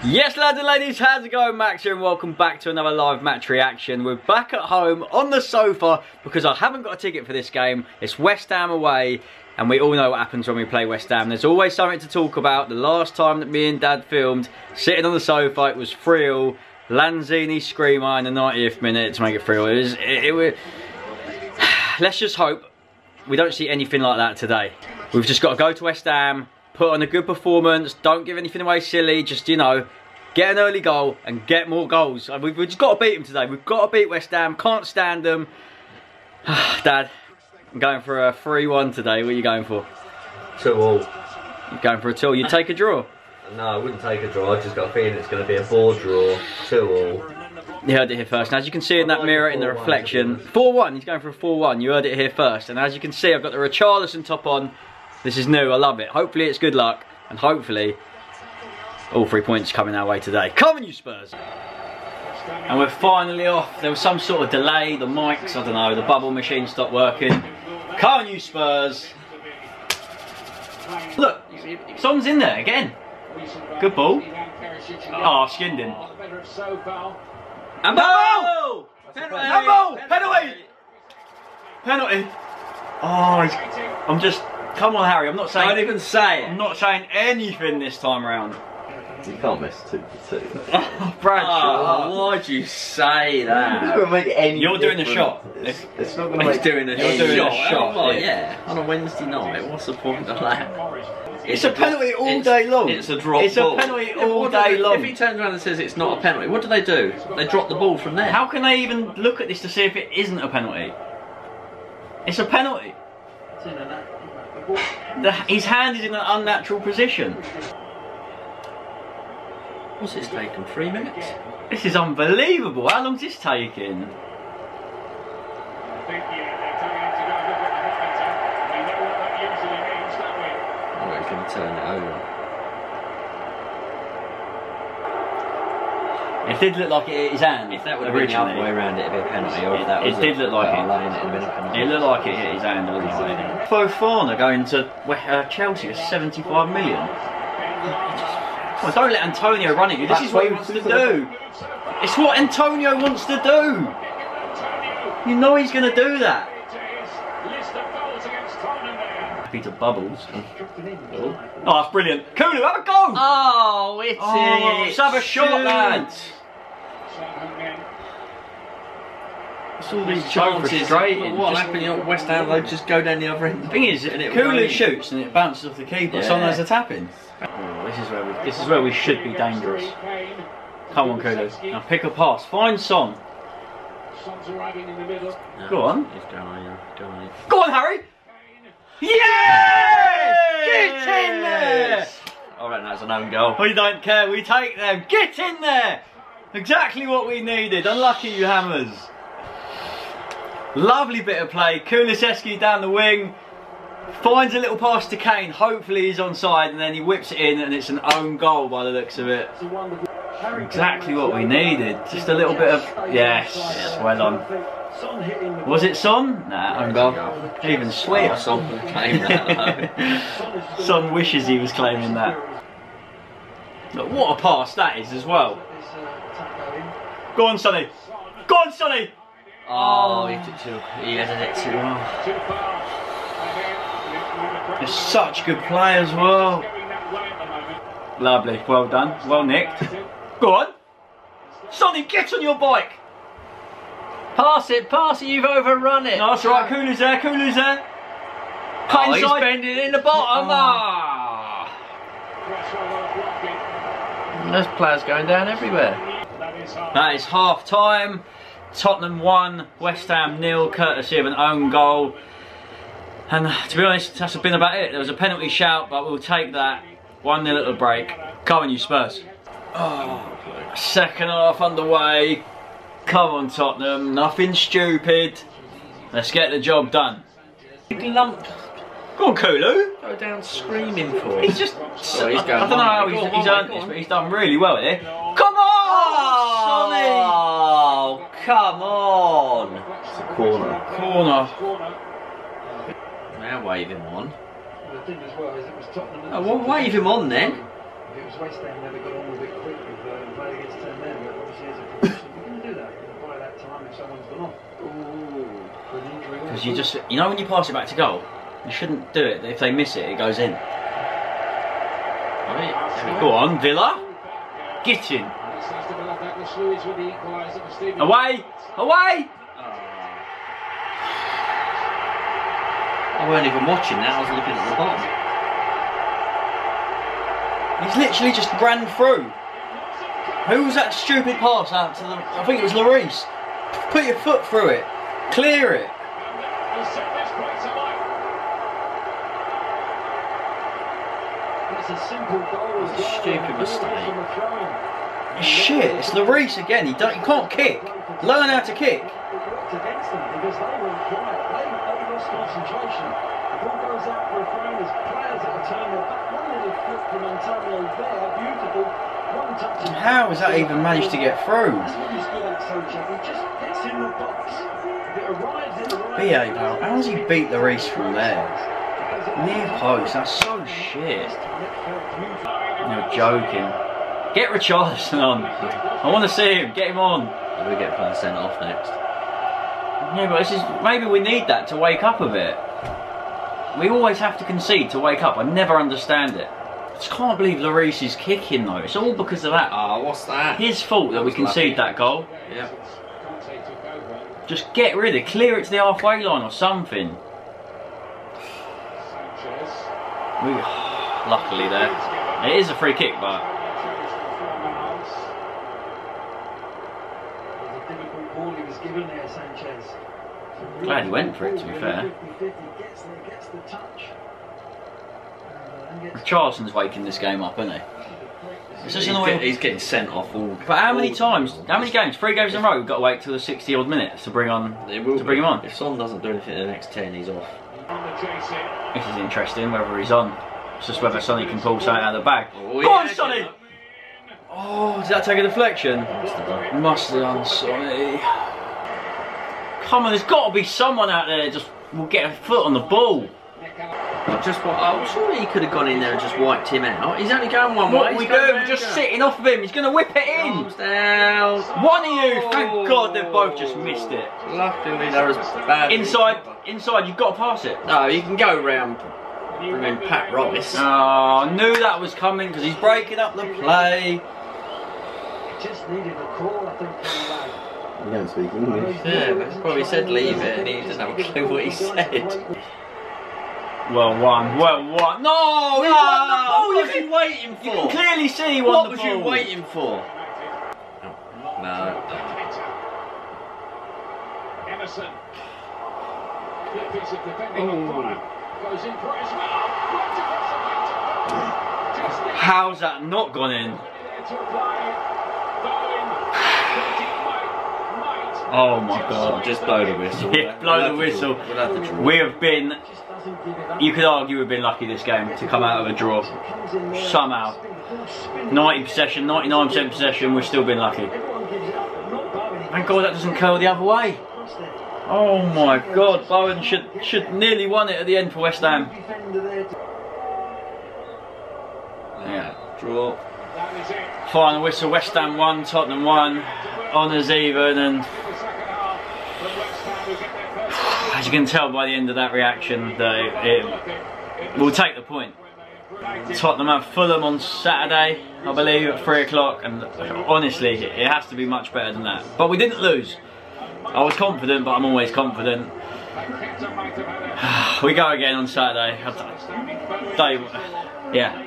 Yes, lads and ladies, how's it going? Max here, and welcome back to another live match reaction. We're back at home on the sofa because I haven't got a ticket for this game. It's West Ham away, and we all know what happens when we play West Ham. There's always something to talk about. The last time that me and Dad filmed, sitting on the sofa, it was 3 Lanzini screamer in the 90th minute to make it 3 It was, it, it was... Let's just hope we don't see anything like that today. We've just got to go to West Ham, put on a good performance, don't give anything away silly, just, you know, get an early goal and get more goals. We've, we've just got to beat them today. We've got to beat West Ham, can't stand them. Dad, I'm going for a 3-1 today. What are you going for? Two all. You're going for a 2 You take a draw? No, I wouldn't take a draw. I just got a feeling it's going to be a four draw. Two all. You heard it here first. And as you can see in that mirror in the reflection, 4-1. He's going for a 4-1. You heard it here first. And as you can see, I've got the Richarlison top on. This is new. I love it. Hopefully it's good luck. And hopefully all three points coming our way today. Come on, you Spurs! And we're finally off. There was some sort of delay. The mics, I don't know, the bubble machine stopped working. Come on, you Spurs! Look, someone's in there again. Good ball. Ah, oh, skinned him. And No! Penalty! Handball! Penalty! Penalty! Oh, I'm just. Come on, Harry. I'm not saying. Don't even say I'm not saying anything this time around. You can't miss two for two. Oh, Bradshaw. Oh, why'd you say that? gonna make any You're doing the shot. It's, it's not gonna He's make. doing a You're doing a shot. shot, Oh, yeah. yeah. On a Wednesday night, what's the point of that? It's a penalty all day long. It's a drop It's a penalty all what day they- long. If he turns around and says it's not a penalty, what do they do? They drop the ball from there. How can they even look at this to see if it isn't a penalty? It's a penalty. The, his hand is in an unnatural position. What's this taken? Three minutes? This is unbelievable. How long's this taking? Oh, he's going to turn it over. It did look like it hit his hand. If that would have been the other way around, it'd be a penalty. Or if that It did look like it. lane, it'd been a penalty. It looked like it hit his hand little. Fofana going to uh, Chelsea for 75 million. Well, don't let Antonio run at you. This That's is what he what he wants to do. It's what Antonio wants to do. You know he's going to do that. Peter Bubbles. Oh, that's brilliant. Kulu, have a go! Oh, it's Oh, it. let's have a shot, Shoot. lads. It's all these So chances. frustrating. What Just- happened at West Ham? They just go down the other end. The thing is, And it Kulu really- shoots and it bounces off the keeper. Yeah. Sometimes a tap in. Oh, this is where we. This is where we should be dangerous. Come on, Kulu. Now pick a pass. Find Son. Go on. He's going on, yeah. Go on. Go on, Harry. Yes! Get in there. I reckon that's an own goal. We don't care. We take them. Get in there. Exactly what we needed. Unlucky you hammers. Lovely bit of play. Kulusevski down the wing. Finds a little pass to Kane. Hopefully he's onside and then he whips it in and it's an own goal by the looks of it. Exactly what we needed. Just a little bit of yes. Well done. Was it Son? Nah, own goal. Even sweeter. Oh, Son that, Son wishes he was claiming that. Look, what a pass that is as well. Go on, Sonny. Go on, Sonny. Oh, he took too. He headed it too well. He's such good play as well. Lovely. Well done. Well nicked. Go on. Sonny, get on your bike. Pass it, pass it. You've overrun it. No, that's right. Kulu's there. Kulu's there. Cut Oh, he's inside. bending in the bottom. Oh. Ah. There's players going down everywhere. That is half time. Tottenham 1, West Ham nil, courtesy of an own goal. And uh, to be honest, that's been about it. There was a penalty shout, but we'll take that. 1 0 at the break. Come on, you Spurs. Oh, second half underway. Come on, Tottenham. Nothing stupid. Let's get the job done. Big lump. Go on, Kulu. Go down screaming for it. He's just. Oh, he's I, going I don't know how he's, Go on, he's one earned this, but he's done really well here. Come on, Sonny! Oh, come on. It's a corner. Corner. Now wave him on. The thing as well is it was Tottenham. Oh, well, wave him on then. It was West Ham never got on with it quick with uh, played against 10 men, but obviously as a professional, you can do that by that time if someone's gone off. Because you just, you know, when you pass it back to goal, you shouldn't do it. If they miss it, it goes in. Right, go on, Villa. Get in. Away! Away! Ah. I weren't even watching that, I was looking at the bottom. He's literally just ran through. Who was that stupid pass out to the? I think it was Lloris. Put your foot through it. Clear it. It's a Stupid mistake. Shit, it's Lloris again. He don't. He can't kick. Learn how to kick. How has that even managed to get through? BA pal, how does he beat the race from there? Near post, that's so shit. You're joking. Get Richarlison on. I want to see him. Get him on. We get playing sent off next. Yeah, but this is maybe we need that to wake up a bit. We always have to concede to wake up. I never understand it. I just can't believe Lloris is kicking though. It's all because of that. Ah, what's that? His fault that we concede that goal. Yeah. Just get rid of it. Clear it to the halfway line or something. We, luckily there. It is a free kick, but Glad he went for it, to be fair. Charleston's waking this game up, isn't he? It's just He's, annoying. get- he's getting sent off all. But how many times? How many games? Three games in a row. We've got to wait till the sixty odd minutes to bring on to bring be. him on. If Son doesn't do anything in the next 10, he's off. This is interesting. Whether he's on, it's just whether Sonny can pull something out of the bag. Oh, Go on, Sonny. Oh, did that take a deflection? Must have done. Must have done, Sonny. Come on, there's got to be someone out there that just will get a foot on the ball. Just what? Oh, surely he could have gone in there and just wiped him out. He's only going one What way. we he's do? going We're just yeah. sitting off of him. He's going to whip it in. Arms down. One of you, thank oh. God they've both just missed it. Luckily, they're as bad. Inside, inside, you've got to pass it. No, you can go round. I mean, Pat Ross. Oh, ah, I knew that was coming because he's breaking up the play. Just needed a call, I think, from that. You don't speak English. Yeah, but he probably said leave it, and he doesn't have a clue what he said. Well oh, won, well won. No, he won the ball. What You was he can, waiting you for? can clearly see he won What the was ball. you waiting for? No. Emerson. Good piece of defending on corner. Goes in for it as well. Right across the right. Just there How's that not gone in? to apply. Bowen. Might, might. Oh my God. Just blow the whistle. Yeah, blow the whistle. We'll. We have been, Just doesn't give it up. you could argue we've been lucky this game to come out of a draw. Comes in there, Somehow. spin, full spin. 90 possession, 99% possession, we've still been lucky. Everyone gives it up, but not Bowen. He Thank God that doesn't curl the other way. Oh my God, Bowen should should nearly won it at the end for West Ham. Defender there to- Yeah. Draw. That is it. Final whistle, West Ham 1, Tottenham 1, honours even, and The second half. But West Ham will get their first. As you can tell by the end of that reaction, that it, will take the point. Tottenham have Fulham on Saturday, I believe, at 3 o'clock, and honestly, it has to be much better than that. But we didn't lose. I was confident, but I'm always confident. We go again on Saturday. They, yeah,